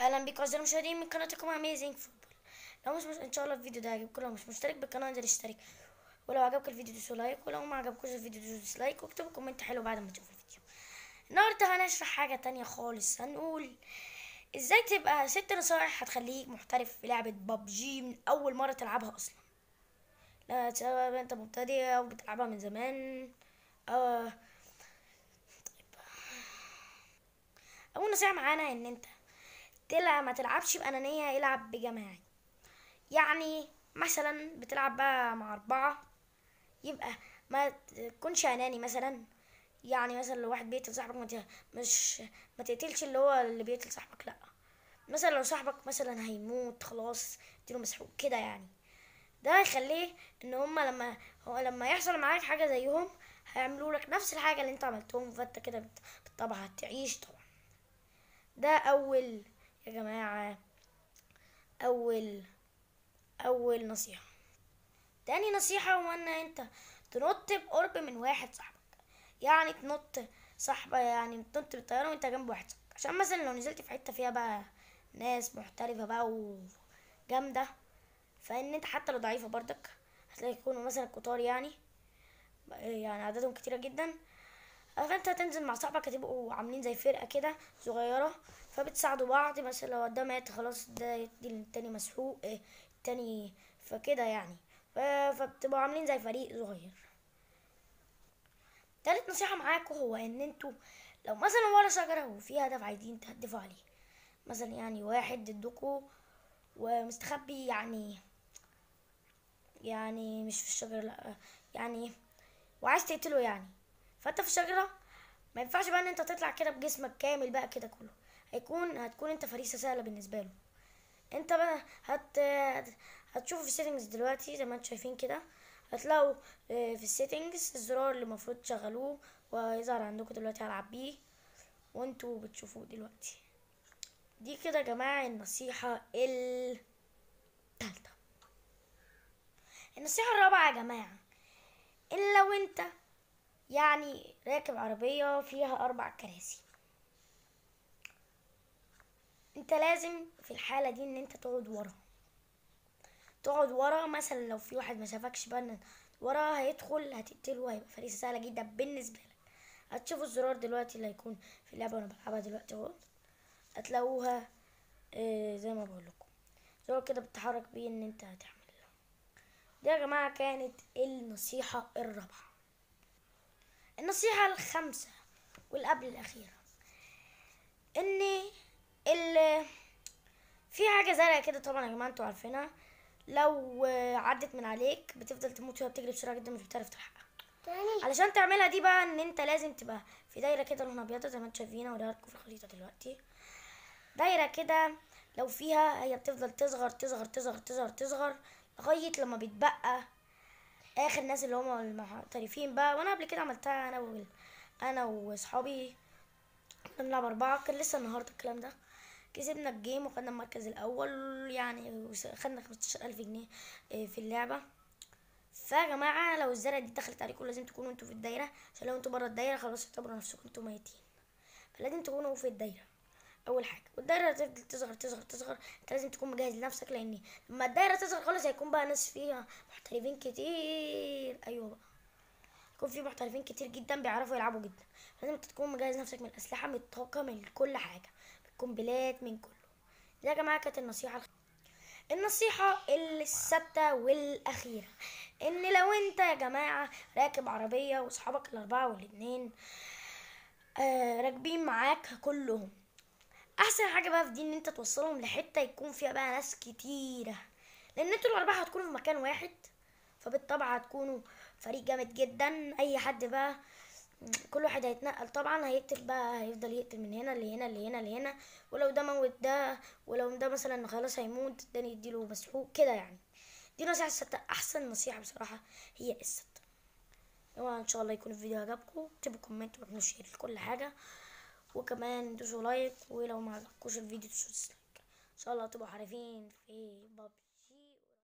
أهلا بيكم اعزائي المشاهدين من قناتكم Amazing Football لو مش, مش إن شاء الله الفيديو ده عجبكم لو مش مشترك بالقناة انزل اشترك. ولو عجبك الفيديو دوسوا like ولو ما عجبكوش الفيديو دوسوا dislike واكتبوا comment حلو بعد ما تشوفوا الفيديو. النهارده هنشرح حاجة تانية خالص. هنقول إزاي تبقى ست نصائح هتخليك محترف في لعبة ببجي من أول مرة تلعبها أصلا. لا سواء أنت مبتدئ أو بتلعبها من زمان. أو أول نصيحة معانا إن أنت تلعب ما تلعبش بأنانية العب بجماعي. يعني مثلا بتلعب بقى مع أربعة يبقى ما تكونش أناني مثلا. يعني مثلا لو واحد بيقتل صاحبك ما مش ما تقتلش اللي هو اللي بيقتل صاحبك لأ. مثلا لو صاحبك مثلا هيموت خلاص اديله مسحوق كده يعني. ده هيخليه إن هما لما هو لما يحصل معاك حاجة زيهم هيعملوا لك نفس الحاجة اللي أنت عملتهم فأنت كده بالطبع هتعيش طبعا. ده أول يا جماعة أول أول نصيحة. تاني نصيحة هو إن أنت تنط بقرب من واحد صاحبك. يعني تنط صاحبه يعني تنط بالطيارة وأنت جنب واحد صاحبك. عشان مثلا لو نزلت في حتة فيها بقى ناس محترفة بقى وجامدة فإن أنت حتى لو ضعيفة برضك هتلاقي يكونوا مثلا كتار يعني يعني عددهم كتيرة جدا. فانت هتنزل مع صاحبك هتبقوا عاملين زي فرقة كده صغيرة فبتساعدوا بعض مثلا لو ده مات خلاص ده يدي للتاني مسحوق إيه، التاني فكده يعني. فبتبقوا عاملين زي فريق صغير. تالت نصيحة معاكم هو إن أنتوا لو مثلا ورا شجرة وفي هدف عايزين تهدفوا عليه مثلا يعني واحد ضدكوا ومستخبي يعني يعني مش في الشجرة لأ يعني وعايز تقتله يعني. فانت في الشجرة ما ينفعش بقى ان انت تطلع كده بجسمك كامل بقى كده كله. هيكون هتكون انت فريسة سهلة بالنسبة له. انت بقى هت هتشوفوا في ال settings دلوقتي زي ما أنتم شايفين كده. هتلاقوا آه، في ال settings الزرار اللي المفروض تشغلوه وهيظهر عندكم دلوقتي هلعب بيه. وانتوا بتشوفوه دلوقتي. دي كده يا جماعة النصيحة التالتة. النصيحة الرابعة يا جماعة إن لو انت يعني راكب عربية فيها أربع كراسي. أنت لازم في الحالة دي إن أنت تقعد ورا. تقعد ورا مثلا لو في واحد ما شافكش إن ورا هيدخل هتقتله هيبقى فريسة سهلة جدا بالنسبة لك. هتشوفوا الزرار دلوقتي اللي هيكون في اللعبة وأنا بلعبها دلوقتي أهو. هتلاقوها آه، زي ما بقول لكم. زرار كده بتتحرك بيه إن أنت هتعمل. دي يا جماعة كانت النصيحة الرابعة. النصيحة الخامسة والقبل الأخيرة إن ال في حاجة زرقاء كده طبعا يا جماعة أنتوا عارفينها. لو عدت من عليك بتفضل تموت وهي بتجري بسرعة جدا مش بتعرف تلحقها علشان تعملها دي بقى إن أنت لازم تبقى في دايرة كده لونها أبيض زي ما أنتوا شايفين اوريها لكم في الخريطة دلوقتي. دايرة كده لو فيها هي بتفضل تصغر تصغر تصغر تصغر تصغر لغاية لما بيتبقى آخر ناس اللي هم المحترفين بقى وأنا قبل كده عملتها أنا وال... أنا وأصحابي كنا بنلعب أربعة كان لسه النهارده الكلام ده. كسبنا الجيم وخدنا المركز الأول يعني خدنا 15000 جنيه آه، في اللعبة. فيا جماعة لو الزرقاء دي دخلت عليكم لازم تكونوا أنتوا في الدايرة. عشان لو أنتوا بره الدايرة خلاص اعتبروا نفسكم أنتوا ميتين. فلازم تكونوا في الدايرة. أول حاجة. والدايرة تفضل تصغر تصغر تصغر. انت لازم تكون مجهز لنفسك لأن لما الدايرة تصغر خالص هيكون بقى ناس فيها محترفين كتير. أيوه بقى. يكون في محترفين كتير جدا بيعرفوا يلعبوا جدا. لازم تكون مجهز نفسك من الأسلحة من الطاقة من كل حاجة. من القنبلات من كله. دي يا جماعة كانت النصيحة الخ- النصيحة السادسة والأخيرة. إن لو أنت يا جماعة راكب عربية وأصحابك الأربعة والاتنين آه راكبين معاك كلهم أحسن حاجة بقى في دي إن أنت توصلهم لحتة يكون فيها بقى ناس كتيرة. لأن أنتوا الأربعة هتكونوا في مكان واحد فبالطبع هتكونوا فريق جامد جدا. أي حد بقى كل واحد هيتنقل. طبعا هيقتل بقى هيفضل يقتل من هنا لهنا لهنا لهنا. ولو ده موت ده ولو ده مثلا خلاص هيموت التاني يديله مسحوق كده يعني. دي نصيحة الستة أحسن نصيحة بصراحة هي الستة طبعا إن شاء الله يكون الفيديو عجبكم. اكتبوا comment واعملوا share حاجة. وكمان دوسوا like ولو ما عجبكوش الفيديو دوسوا dislike إن شاء الله تبقوا عارفين في بابجي.